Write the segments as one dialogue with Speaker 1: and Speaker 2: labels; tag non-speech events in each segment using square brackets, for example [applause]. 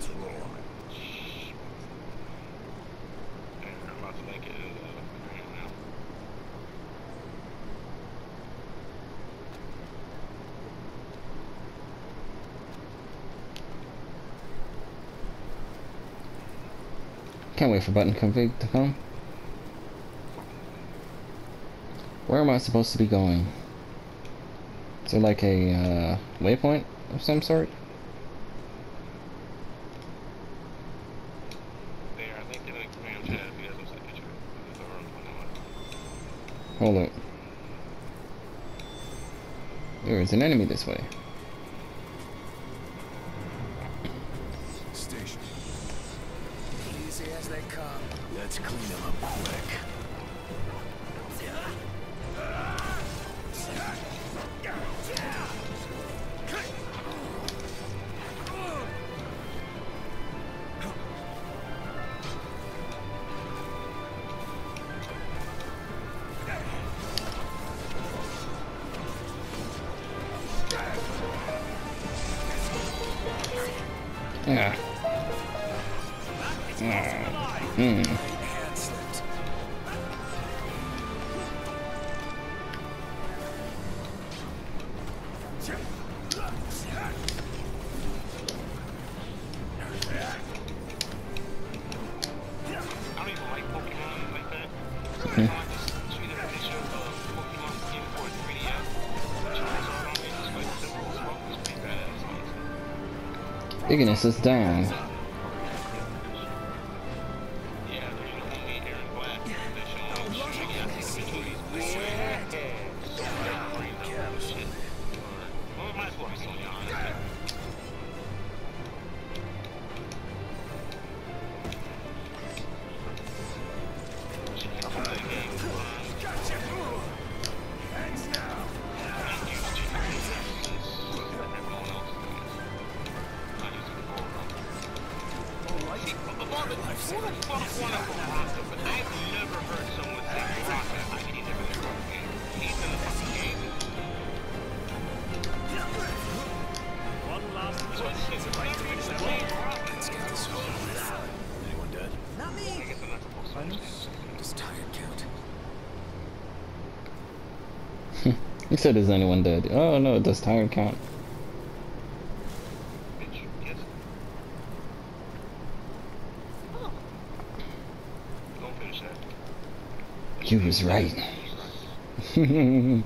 Speaker 1: Let's roll.
Speaker 2: I'm about to make it uh, now.
Speaker 3: Can't wait for button config to come. Where am I supposed to be going? Is there like a uh, waypoint of some sort?
Speaker 2: There, I think in the command chat, if you guys don't see the picture, there's a room on
Speaker 3: Hold up. There is an enemy this way. Yeah. Ah. Hmm. Ignis is down. [laughs] You said, is anyone dead? Oh no, it does tire count.
Speaker 2: Don't finish
Speaker 3: You was right. [laughs]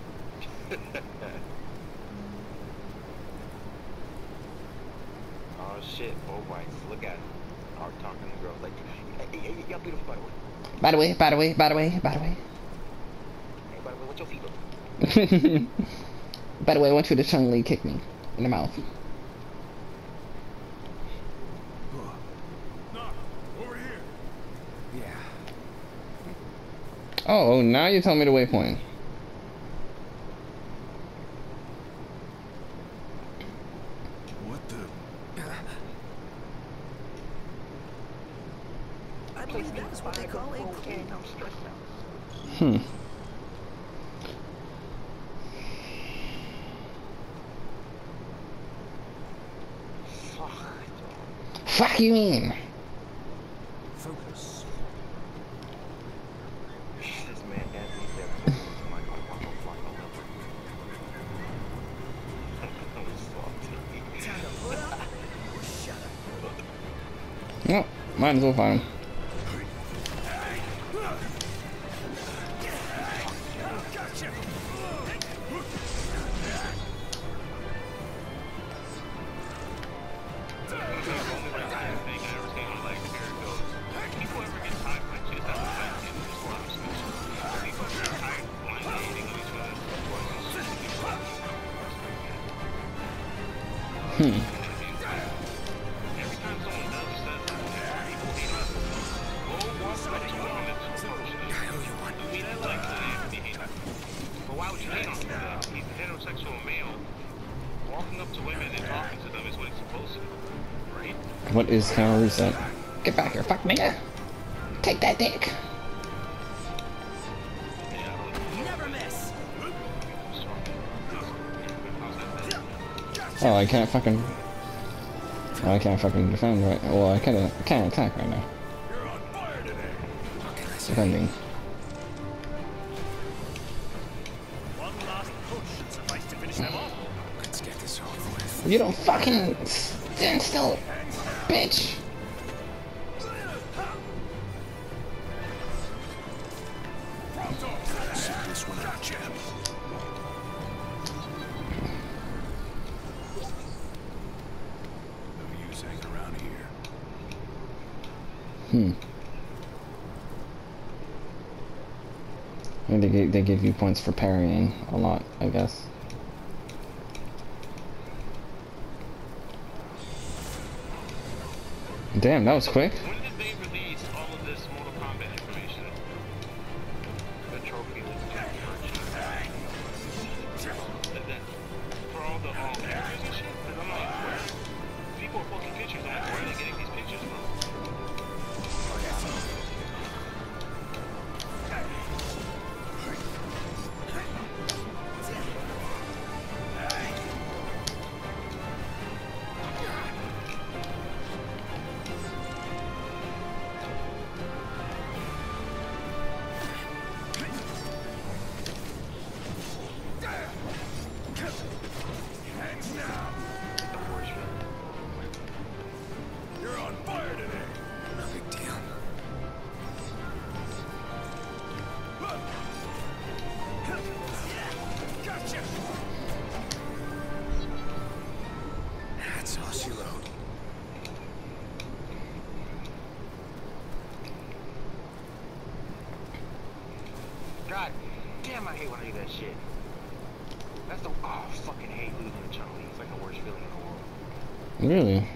Speaker 4: Oh shit, oh whites, look at it. Art talking to girls like, hey, hey, hey, y'all beautiful by the way.
Speaker 3: by the way, by the way, by the way, by the way.
Speaker 4: Hey, by the way, what's your feet look? [laughs]
Speaker 3: by the way, I want you to Li kick me in the mouth.
Speaker 1: Over here.
Speaker 5: Yeah.
Speaker 3: Oh, now you tell me the waypoint.
Speaker 1: What the?
Speaker 5: I believe that is what they call a clean.
Speaker 3: Hmm.
Speaker 4: Fuck.
Speaker 3: Fuck you mean? No, might as
Speaker 2: But why would you hate on him? He's a heterosexual male. Walking up to women and talking to them is what he's supposed to do, right?
Speaker 3: What is counter reset? Get back here, fuck nigga. Take that dick. Oh, I can't fucking.
Speaker 2: Oh, I can't fucking defend right. Well, I can't. I can't attack right now.
Speaker 1: You're
Speaker 2: You don't fucking stand still, bitch. Hmm. They they give you points for parrying a lot, I guess. Damn, that was quick.
Speaker 4: That shit. That's the oh, I fucking hate losing to Charlie. It's like the worst feeling in the world.
Speaker 2: Really?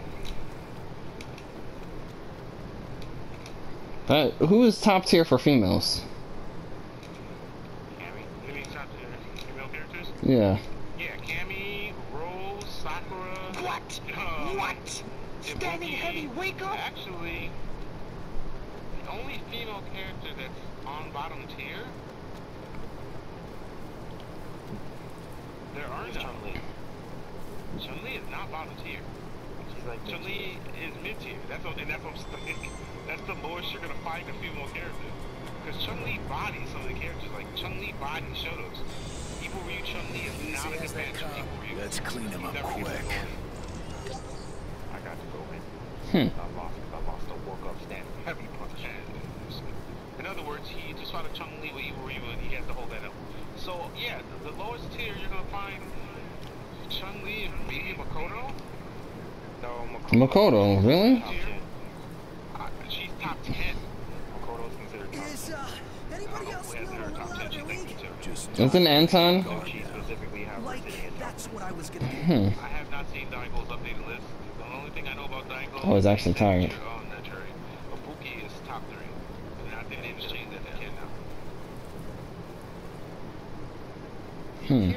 Speaker 2: But who is top tier for females?
Speaker 3: Cammy? You mean top tier female characters?
Speaker 2: Yeah.
Speaker 3: Yeah, Cammy, Rose, Sakura.
Speaker 4: What?
Speaker 3: um,
Speaker 4: What? Standing
Speaker 3: Ibuki.
Speaker 4: heavy, wake up!
Speaker 3: Actually, the only female character that's on bottom tier. There are
Speaker 4: Who's
Speaker 3: none.
Speaker 4: Chun-Li?
Speaker 3: Chun Li is not bottom tier.
Speaker 4: She's like
Speaker 3: Chun Li is mid tier. That's what, and that's what I'm saying. [laughs] That's the lowest you're gonna find a female character. Because Chun Li bodies some of the characters. Like Chun Li bodies Shotos. Evil Ryu Chun Li is not a
Speaker 5: as they
Speaker 3: defense for Evil Ryu.
Speaker 1: Let's clean them up quick.
Speaker 4: I got to go in.
Speaker 2: Hmm.
Speaker 4: I lost because I lost a woke up standing [laughs] heavy punch.
Speaker 3: In other words, he just fought a Chun Li with Evil Ryu and he has to hold that up. So yeah, the, the lowest tier you're find Chun Li and maybe Makoto.
Speaker 4: No, Makoto.
Speaker 2: Makoto, really?
Speaker 4: Top 10.
Speaker 3: Uh, she's top ten.
Speaker 4: Makoto is considered top
Speaker 5: Is uh, anybody
Speaker 3: don't
Speaker 5: else know
Speaker 3: her top ten. She's
Speaker 5: the
Speaker 3: like
Speaker 5: league?
Speaker 3: me too.
Speaker 1: Just
Speaker 2: Isn't Anton?
Speaker 4: So she specifically has
Speaker 5: Like, that's what I was gonna do.
Speaker 2: Hmm.
Speaker 3: I have not seen Daigo's updated list. The only thing I know about Daigo.
Speaker 2: I was actually
Speaker 3: is that,
Speaker 2: tired. Hmm.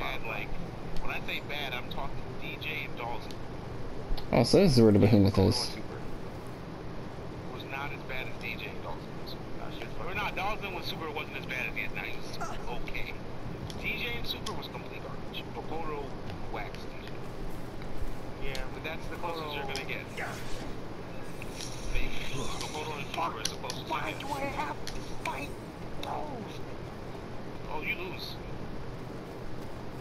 Speaker 4: bottom
Speaker 3: like when I say bad, I'm talking DJ and Dalton
Speaker 2: Oh, so this is where the behemoth is.
Speaker 4: Super.
Speaker 3: was not as bad as DJ and Dalton was.
Speaker 4: Nah, she was
Speaker 3: Or
Speaker 4: fucking-
Speaker 3: not, Dalton when Super wasn't as bad as he is now. He was okay. DJ and Super was complete garbage. Makoto waxed DJ.
Speaker 4: Yeah,
Speaker 3: But that's the closest you're gonna get.
Speaker 4: Yeah.
Speaker 3: Maybe. Makoto and Super is the closest
Speaker 4: Why do. I have to fight those?
Speaker 3: Oh, you lose.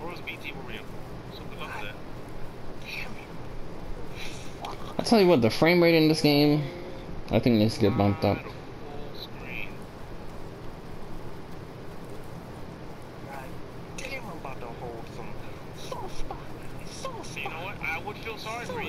Speaker 3: Or it was BT Mario. So good luck with that.
Speaker 4: Damn it.
Speaker 2: I tell you what, the frame rate in this game, I think to get bumped up.
Speaker 3: Lot of full screen.
Speaker 4: God damn, I'm about to hold some soft spot. Soft
Speaker 3: So you know what? I would feel sorry for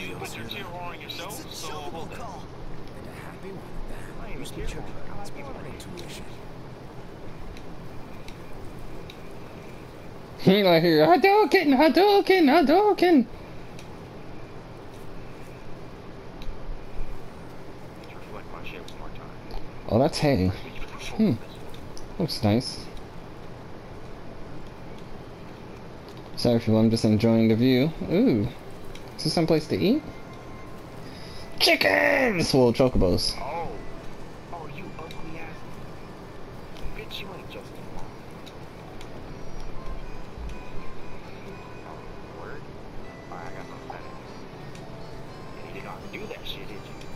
Speaker 2: Oh, that's hay. Hmm. Looks nice. Sorry if I'm just enjoying the view. Ooh. Is this someplace to eat? Chickens! Well, chocobos.
Speaker 4: Oh. Oh, you ugly ass. Bitch, you ain't Justin Long. Oh, word? Alright, I got some FedEx. You did not do that shit, did you?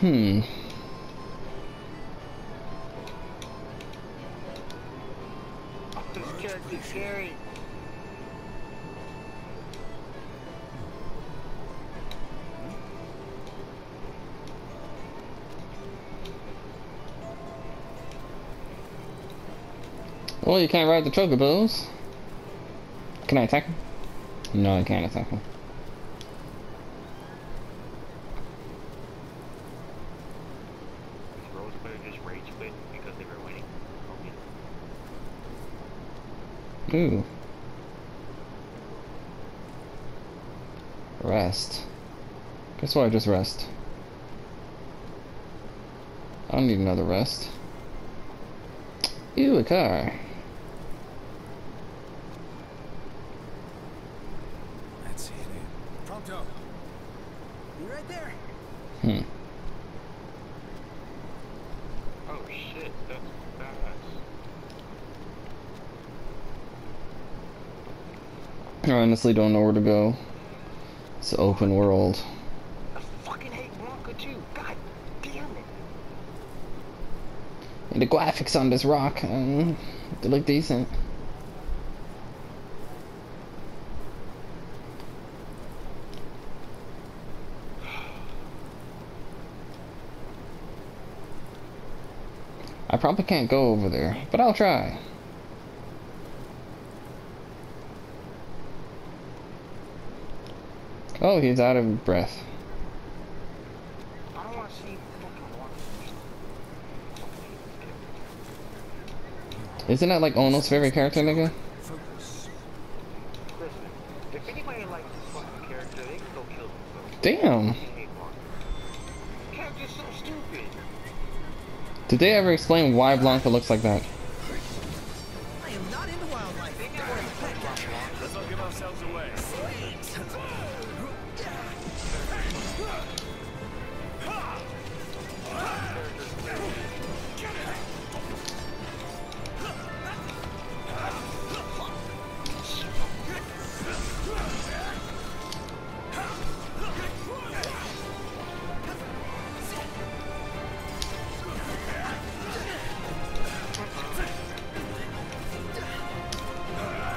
Speaker 2: Hmm.
Speaker 4: This character's scary.
Speaker 2: Well, you can't ride the chocobos. Can I attack him? No, I can't attack him.
Speaker 4: This Rose player just rage quit because they were winning. Oh, yeah.
Speaker 2: Ooh. Rest. Guess what? I just rest. I don't need another rest. Ew, a car.
Speaker 1: That's it. Pronto.
Speaker 5: You right there?
Speaker 2: Hmm.
Speaker 4: Oh shit, that's badass.
Speaker 2: I honestly don't know where to go. It's an open world.
Speaker 4: I fucking hate Blanca too. God damn it.
Speaker 2: And the graphics on this rock, um, they look decent. I probably can't go over there, but I'll try. Oh, he's out of breath.
Speaker 4: I don't wanna see fucking Blanca.
Speaker 2: Isn't that like Ono's favorite character, nigga?
Speaker 1: Focus.
Speaker 4: Listen, if anybody likes this fucking character, they can go kill themselves.
Speaker 2: Damn.
Speaker 4: I hate Blanca. Character's so stupid.
Speaker 2: Did they ever explain why Blanca looks like that?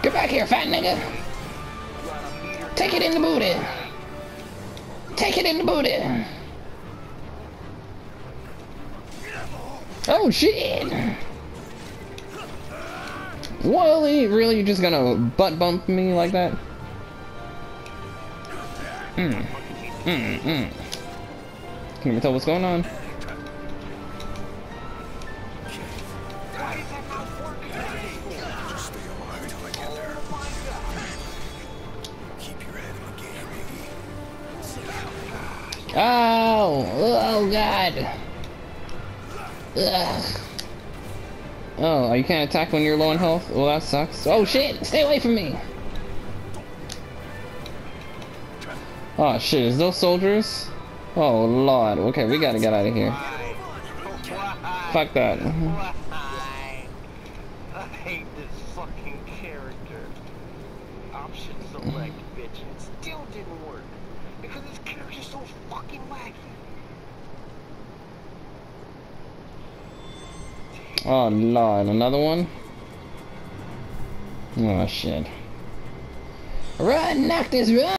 Speaker 2: Get back here, fat nigga! Take it in the booty! Take it in the booty! Oh shit! Wally, really? You just gonna butt bump me like that? Mm. Mm, mm. Can you tell what's going on?
Speaker 4: Oh!
Speaker 2: Oh god! Ugh. Oh, you can't attack when you're low on health? Well, that sucks. Oh shit! Stay away from me! Oh shit, is those soldiers? Oh lord. Okay, we gotta get out of here. Fuck that.
Speaker 4: Why? I hate this fucking character. Option select, bitch. It still didn't work. Because this character's so fucking wacky.
Speaker 2: Oh lord, another one? Oh shit. Run, knock this run!